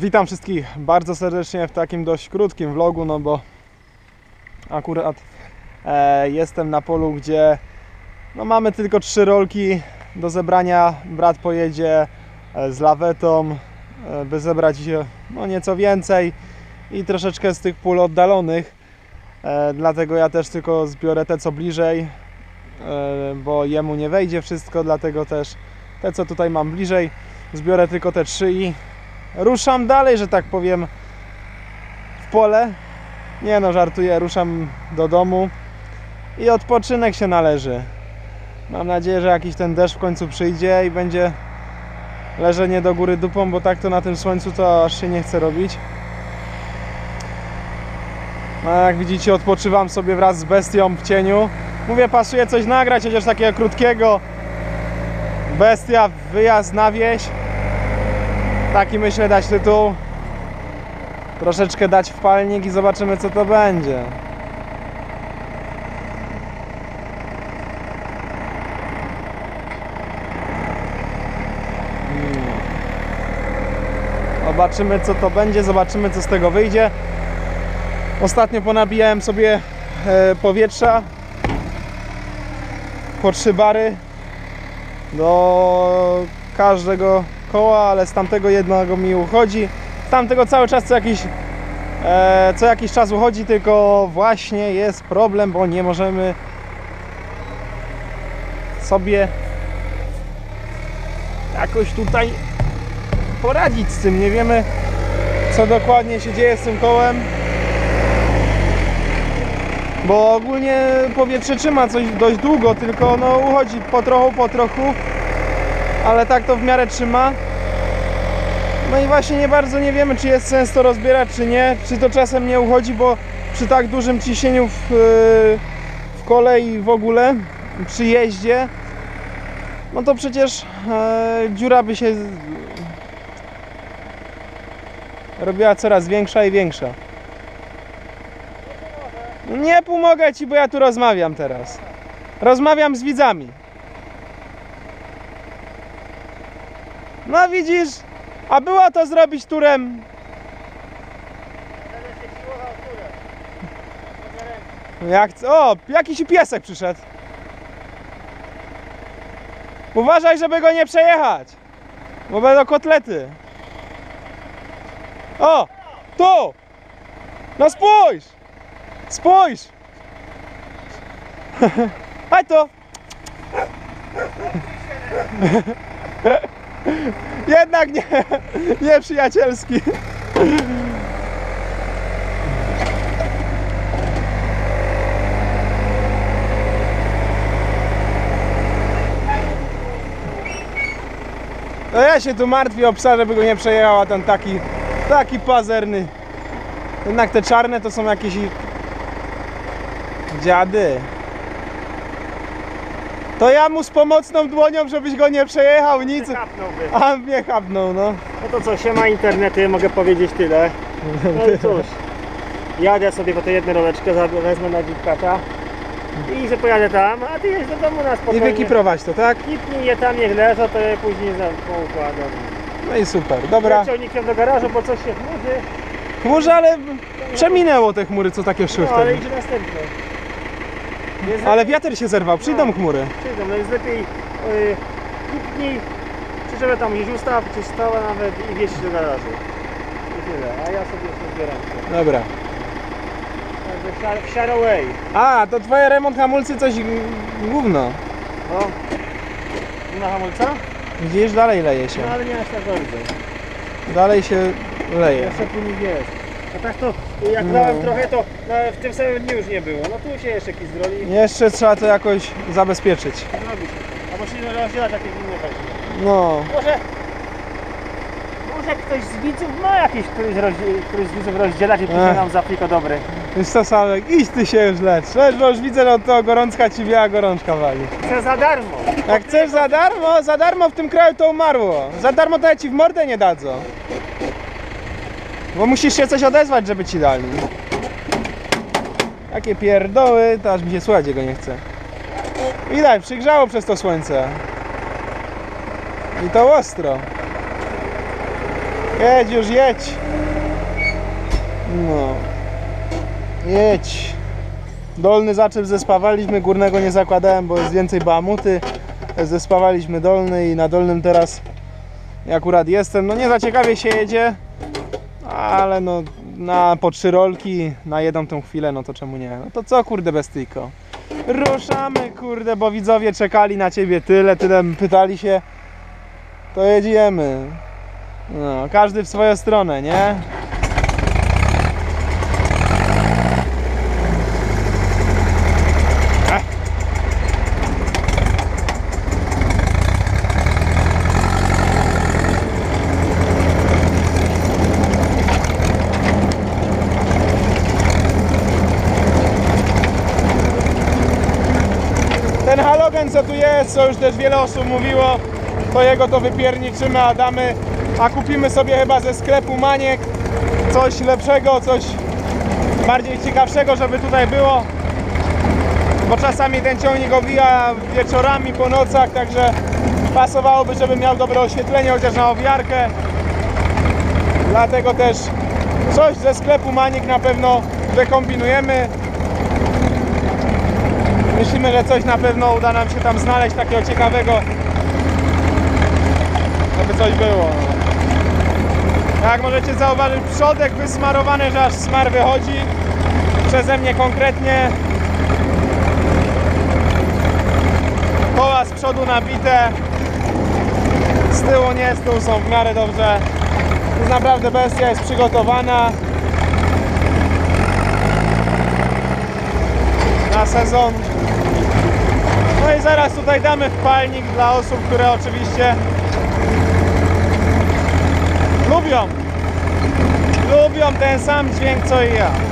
Witam wszystkich bardzo serdecznie w takim dość krótkim vlogu, no bo akurat e, jestem na polu, gdzie no, mamy tylko trzy rolki do zebrania. Brat pojedzie e, z lawetą, e, by zebrać e, no, nieco więcej i troszeczkę z tych pól oddalonych. E, dlatego ja też tylko zbiorę te co bliżej, e, bo jemu nie wejdzie wszystko, dlatego też te co tutaj mam bliżej zbiorę tylko te trzy i ruszam dalej, że tak powiem, w pole. Nie no, żartuję, ruszam do domu i odpoczynek się należy. Mam nadzieję, że jakiś ten deszcz w końcu przyjdzie i będzie leżenie do góry dupą, bo tak to na tym słońcu to aż się nie chce robić. No, jak widzicie, odpoczywam sobie wraz z bestią w cieniu. Mówię, pasuje coś nagrać, chociaż takiego krótkiego. Bestia, wyjazd na wieś. Taki myślę dać tytuł. Troszeczkę dać w palnik i zobaczymy co to będzie. Hmm. Zobaczymy co to będzie, zobaczymy co z tego wyjdzie. Ostatnio ponabijałem sobie e, powietrza po trzy bary do każdego koła, ale z tamtego jednego mi uchodzi. Z tamtego cały czas co jakiś, e, co jakiś czas uchodzi, tylko właśnie jest problem, bo nie możemy sobie jakoś tutaj poradzić z tym. Nie wiemy, co dokładnie się dzieje z tym kołem. Bo ogólnie powietrze trzyma coś dość długo, tylko no uchodzi po trochu, po trochu ale tak to w miarę trzyma. No i właśnie nie bardzo nie wiemy, czy jest sens to rozbierać, czy nie. Czy to czasem nie uchodzi, bo przy tak dużym ciśnieniu w, w w ogóle przy jeździe, no to przecież e, dziura by się robiła coraz większa i większa. Nie pomogę Ci, bo ja tu rozmawiam teraz. Rozmawiam z widzami. No widzisz, a było to zrobić turem. Jak, o, jakiś piesek przyszedł. Uważaj, żeby go nie przejechać, bo będą kotlety. O, tu! No spójrz! Spójrz! Chodź tu! Jednak nie, nie przyjacielski. No ja się tu martwię o psa, żeby go nie przejechał, a ten taki, taki pazerny. Jednak te czarne to są jakieś dziady. To ja mu z pomocną dłonią, żebyś go nie przejechał, nic. A mnie chapnął, no. No to co, się ma internety, mogę powiedzieć tyle. No i cóż, jadę sobie po tę jedną roleczkę, wezmę na dzikacza i że pojadę tam, a ty jedź do domu na I spokojnie. wykiprować to, tak? Kipnij je tam, niech leżą, to je później za poukładam. No i super, dobra. Ciągnikiem do garażu, bo coś się chmurzy, Może, ale przeminęło te chmury, co takie szły no ale wtedy. idzie następny. Jest Ale wiatr się zerwał, przyjdą chmury. Przyjdą, no jest lepiej yy, czy żeby tam gdzieś ustaw, czy stała nawet i wieź do garażu. I tyle, a ja sobie jeszcze zbieram. Dobra. Także share- away. A, to twoje remont hamulcy coś gówno. No. Nie ma hamulca? Widzisz, dalej leje się. No ale nie aż tak bardzo. Dalej się leje. Jeszcze płynik jest. A tak to, jak No. dałem trochę, to no, w tym samym dniu już nie było. No tu się jeszcze kizdroli. Jeszcze trzeba to jakoś zabezpieczyć. Zrobi się to. Albo się rozdziela takie inne weźmie. No. Może... Może ktoś z widzów ma jakiś, któryś, rozdzie- któryś z widzów rozdzielać i pisze nam za pliko dobry. Wiesz co, Sałek, idź ty się już lecz. Lecz, bo już widzę, no to gorączka ci biała gorączka wali. Chcę za darmo. Jak chcesz za darmo, za darmo w tym kraju to umarło. Za darmo to ja ci w mordę nie dadzą. Bo musisz się coś odezwać, żeby ci dali. Takie pierdoły, to aż mi się słuchać jego nie chce. Widać, przygrzało przez to słońce. I to ostro. Jedź już, jedź. No. Jedź. Dolny zaczep zespawaliśmy, górnego nie zakładałem, bo jest więcej bamuty. Zespawaliśmy dolny i na dolnym teraz akurat jestem. No nie za ciekawie się jedzie, ale no na po trzy rolki, na jedną tą chwilę, no to czemu nie? No to co kurde bestyjko? Ruszamy kurde, bo widzowie czekali na ciebie tyle, tyle pytali się. To jedziemy. No, każdy w swoją stronę, nie? Co tu jest, co już też wiele osób mówiło, to jego to wypierniczymy, a damy, a kupimy sobie chyba ze sklepu Maniek coś lepszego, coś bardziej ciekawszego, żeby tutaj było. Bo czasami ten ciągnik owija wieczorami, po nocach, także pasowałoby, żeby miał dobre oświetlenie, chociaż na owiarkę. Dlatego też coś ze sklepu Maniek na pewno wykombinujemy. Myślimy, że coś na pewno uda nam się tam znaleźć takiego ciekawego, żeby coś było. Jak możecie zauważyć, przodek wysmarowany, że aż smar wychodzi. Przeze mnie konkretnie. Koła z przodu nabite. Z tyłu nie, z tyłu są w miarę dobrze. Już naprawdę bestia jest przygotowana. Na sezon. No i zaraz tutaj damy wpalnik dla osób, które oczywiście lubią. Lubią ten sam dźwięk co i ja.